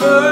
first.